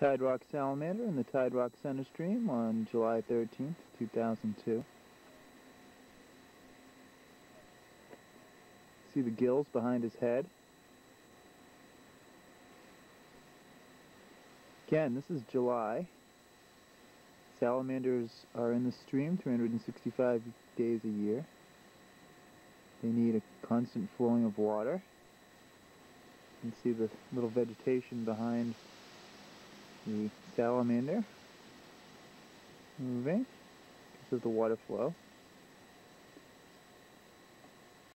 Tide Rock Salamander in the Tide Rock Center Stream on July 13th, 2002. See the gills behind his head. Again, this is July. Salamanders are in the stream 365 days a year. They need a constant flowing of water. You can see the little vegetation behind the salamander moving because of the water flow.